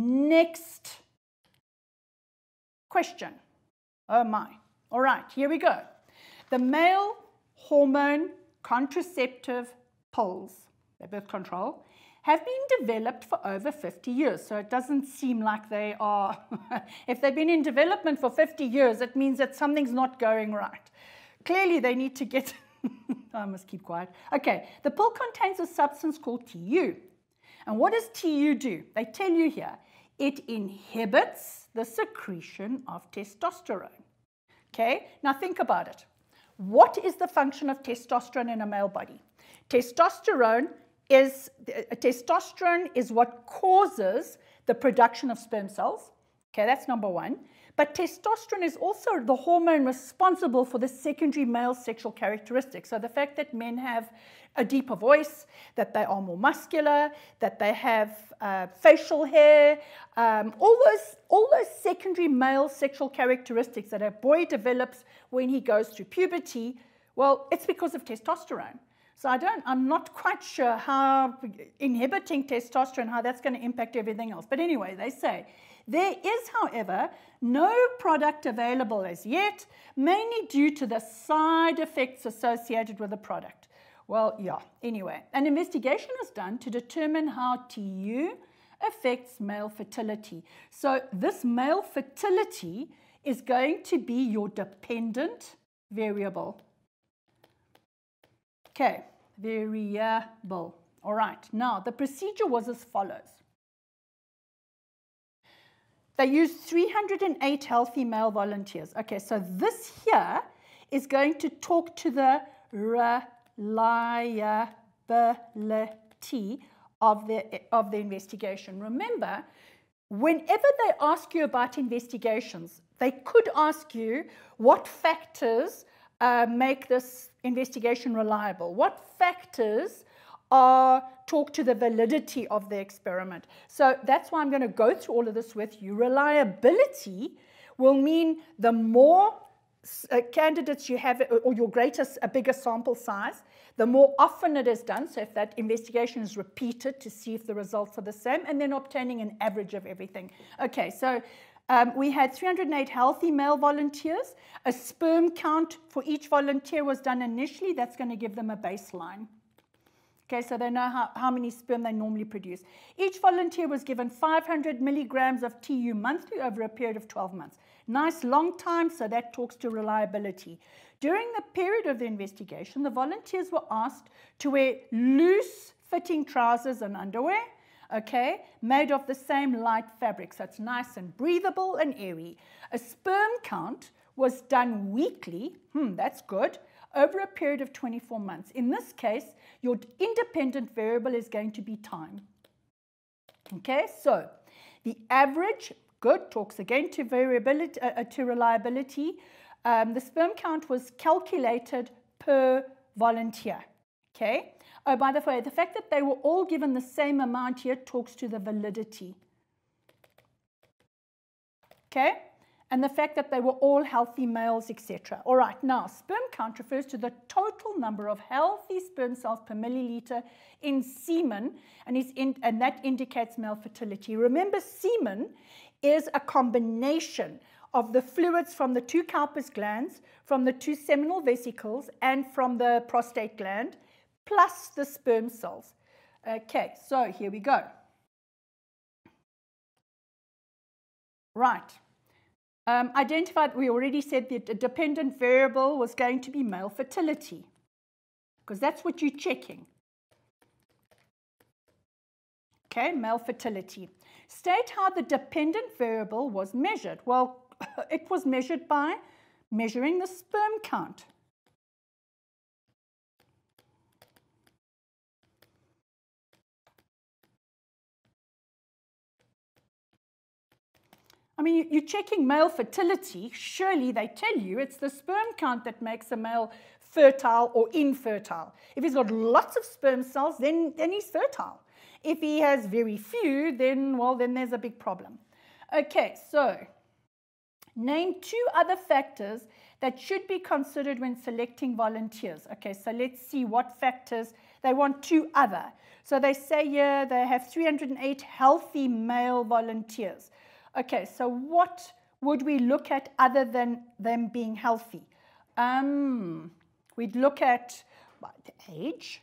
Next question. Oh my. All right, here we go. The male hormone contraceptive pills, their birth control, have been developed for over 50 years. So it doesn't seem like they are, if they've been in development for 50 years, it means that something's not going right. Clearly, they need to get, I must keep quiet. Okay, the pill contains a substance called TU. And what does TU do? They tell you here, it inhibits the secretion of testosterone. Okay, now think about it. What is the function of testosterone in a male body? Testosterone is, uh, testosterone is what causes the production of sperm cells. Okay, that's number one. But testosterone is also the hormone responsible for the secondary male sexual characteristics. So the fact that men have a deeper voice, that they are more muscular, that they have uh, facial hair, um, all, those, all those secondary male sexual characteristics that a boy develops when he goes through puberty, well, it's because of testosterone. So I don't, I'm not quite sure how inhibiting testosterone, how that's going to impact everything else. But anyway, they say there is, however, no product available as yet, mainly due to the side effects associated with the product. Well, yeah, anyway, an investigation was done to determine how TU affects male fertility. So this male fertility is going to be your dependent variable. Okay, variable. All right, now the procedure was as follows. They used 308 healthy male volunteers. Okay, so this here is going to talk to the reliability of the, of the investigation. Remember, whenever they ask you about investigations, they could ask you what factors uh, make this investigation reliable, what factors are talk to the validity of the experiment. So that's why I'm going to go through all of this with you. Reliability will mean the more uh, candidates you have or your greatest, a bigger sample size, the more often it is done. So if that investigation is repeated to see if the results are the same, and then obtaining an average of everything. Okay, so um, we had 308 healthy male volunteers. A sperm count for each volunteer was done initially. That's going to give them a baseline. Okay, so they know how, how many sperm they normally produce. Each volunteer was given 500 milligrams of TU monthly over a period of 12 months. Nice long time, so that talks to reliability. During the period of the investigation, the volunteers were asked to wear loose fitting trousers and underwear, okay, made of the same light fabric, so it's nice and breathable and airy. A sperm count was done weekly, hmm, that's good, over a period of 24 months. In this case, your independent variable is going to be time. Okay, so the average, good, talks again to variability, uh, uh, to reliability. Um, the sperm count was calculated per volunteer. Okay. Oh, by the way, the fact that they were all given the same amount here talks to the validity. Okay and the fact that they were all healthy males, etc. All right, now sperm count refers to the total number of healthy sperm cells per milliliter in semen, and, is in, and that indicates male fertility. Remember, semen is a combination of the fluids from the two Cowper's glands, from the two seminal vesicles, and from the prostate gland, plus the sperm cells. Okay, so here we go. Right. Um, identified, we already said that a dependent variable was going to be male fertility, because that's what you're checking. Okay, male fertility. State how the dependent variable was measured. Well, it was measured by measuring the sperm count. I mean, you're checking male fertility. Surely they tell you it's the sperm count that makes a male fertile or infertile. If he's got lots of sperm cells, then, then he's fertile. If he has very few, then, well, then there's a big problem. Okay, so name two other factors that should be considered when selecting volunteers. Okay, so let's see what factors they want two other. So they say here they have 308 healthy male volunteers. Okay, so what would we look at other than them being healthy? Um, we'd look at the age.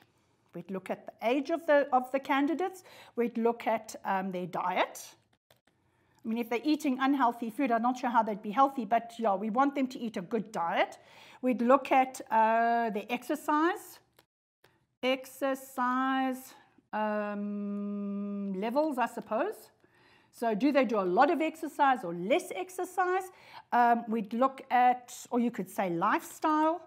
We'd look at the age of the, of the candidates. We'd look at um, their diet. I mean, if they're eating unhealthy food, I'm not sure how they'd be healthy, but yeah, we want them to eat a good diet. We'd look at uh, their exercise, exercise um, levels, I suppose. So do they do a lot of exercise or less exercise? Um, we'd look at, or you could say lifestyle.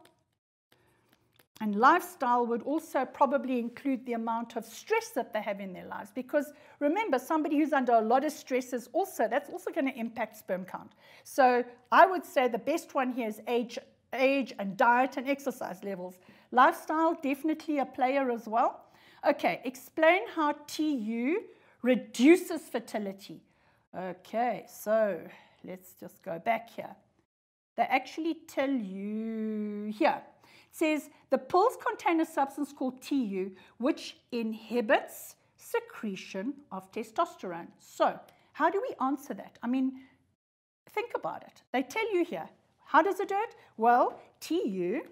And lifestyle would also probably include the amount of stress that they have in their lives. Because remember, somebody who's under a lot of stress is also, that's also going to impact sperm count. So I would say the best one here is age, age and diet and exercise levels. Lifestyle, definitely a player as well. Okay, explain how TU reduces fertility. Okay, so let's just go back here. They actually tell you here. It says the pills contain a substance called TU, which inhibits secretion of testosterone. So, how do we answer that? I mean, think about it. They tell you here. How does it do it? Well, TU,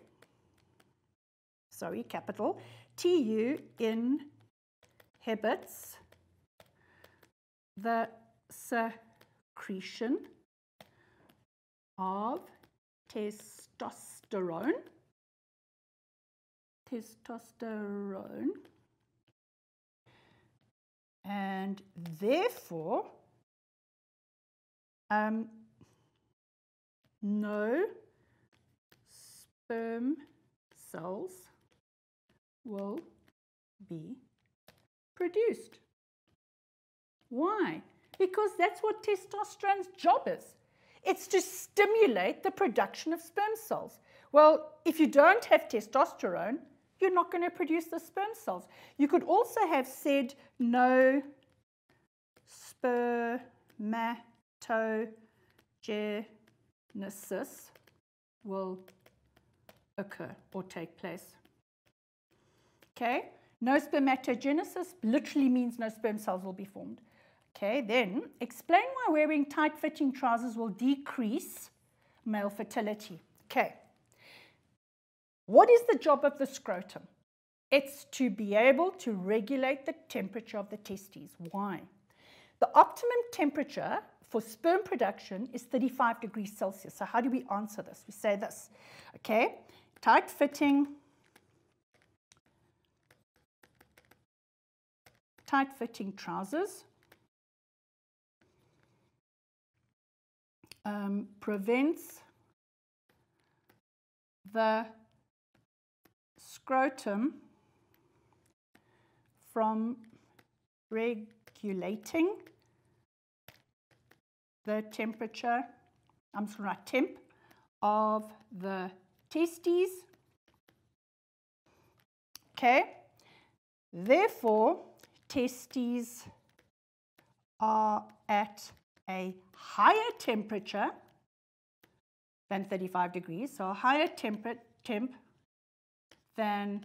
sorry, capital, TU inhibits the secretion of testosterone. Testosterone. And therefore, um, no sperm cells will be produced. Why? Because that's what testosterone's job is. It's to stimulate the production of sperm cells. Well, if you don't have testosterone, you're not going to produce the sperm cells. You could also have said no spermatogenesis will occur or take place. Okay, no spermatogenesis literally means no sperm cells will be formed. Okay, then explain why wearing tight-fitting trousers will decrease male fertility. Okay, what is the job of the scrotum? It's to be able to regulate the temperature of the testes. Why? The optimum temperature for sperm production is 35 degrees Celsius. So how do we answer this? We say this, okay? Tight-fitting tight-fitting trousers. Um, prevents the scrotum from regulating the temperature, I'm sorry, temp of the testes. Okay, therefore, testes are at a higher temperature than 35 degrees, so a higher temp, temp than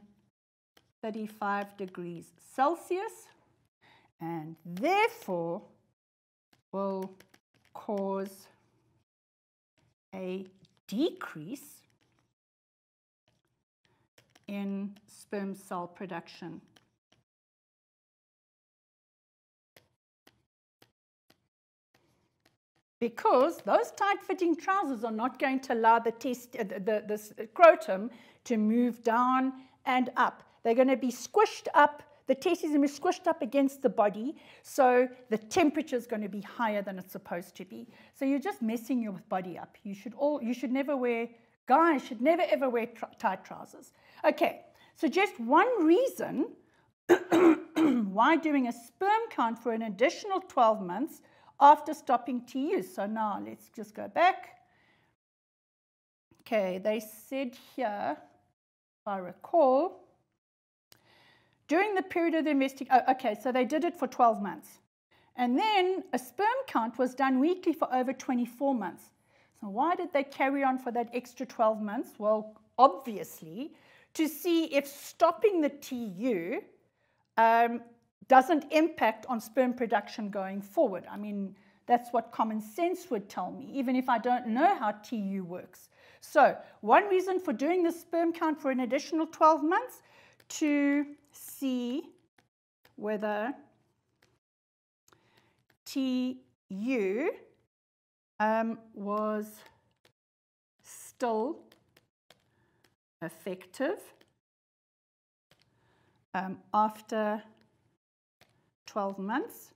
35 degrees Celsius, and therefore will cause a decrease in sperm cell production. Because those tight-fitting trousers are not going to allow the, test, uh, the, the, scrotum to move down and up. They're going to be squished up, the testes are going to be squished up against the body, so the temperature is going to be higher than it's supposed to be. So you're just messing your body up. You should, all, you should never wear, guys should never ever wear tight trousers. Okay, so just one reason why doing a sperm count for an additional 12 months after stopping TU. So now let's just go back. Okay, they said here, if I recall, during the period of the investigation, oh, okay, so they did it for 12 months. And then a sperm count was done weekly for over 24 months. So why did they carry on for that extra 12 months? Well, obviously, to see if stopping the TU um, doesn't impact on sperm production going forward. I mean, that's what common sense would tell me, even if I don't know how TU works. So one reason for doing the sperm count for an additional 12 months, to see whether TU um, was still effective um, after 12 months.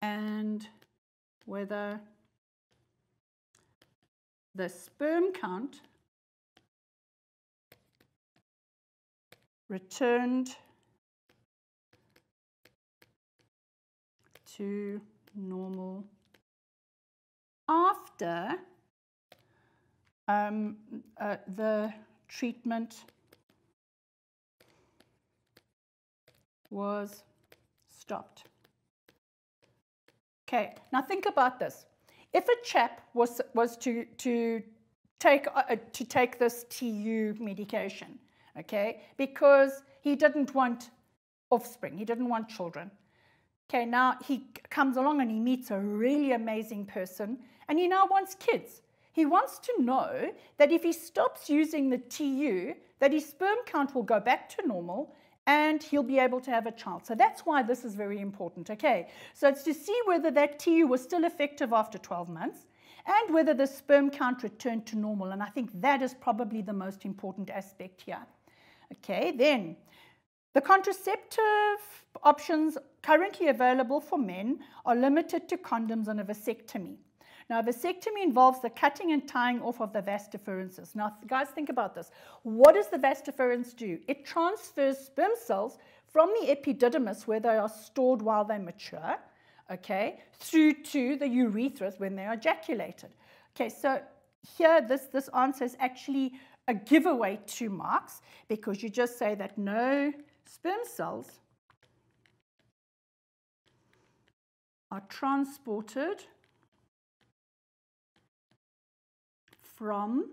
And whether the sperm count returned to normal after um, uh, the treatment was stopped. Okay, now think about this. If a chap was, was to, to, take, uh, to take this TU medication, okay, because he didn't want offspring, he didn't want children. Okay, now he comes along and he meets a really amazing person and he now wants kids. He wants to know that if he stops using the TU, that his sperm count will go back to normal and he'll be able to have a child. So that's why this is very important, okay? So it's to see whether that TU was still effective after 12 months and whether the sperm count returned to normal. And I think that is probably the most important aspect here. Okay, then the contraceptive options currently available for men are limited to condoms and a vasectomy. Now, vasectomy involves the cutting and tying off of the vas deferens. Now, guys, think about this. What does the vas deferens do? It transfers sperm cells from the epididymis, where they are stored while they mature, okay, through to the urethras when they are ejaculated. Okay, so here, this, this answer is actually a giveaway two marks because you just say that no sperm cells are transported from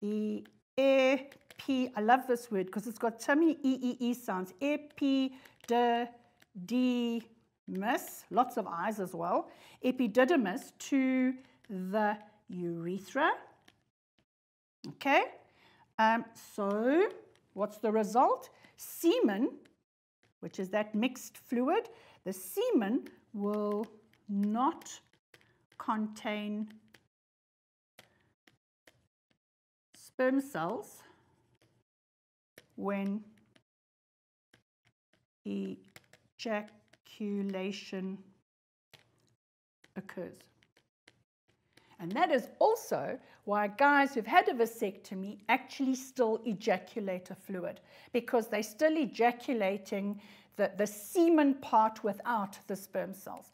the epi, I love this word because it's got so many E-E-E sounds, epididymis, lots of eyes as well, epididymis to the urethra. Okay, um, so what's the result? Semen, which is that mixed fluid, the semen will not contain sperm cells when ejaculation occurs. And that is also why guys who've had a vasectomy actually still ejaculate a fluid because they're still ejaculating the, the semen part without the sperm cells.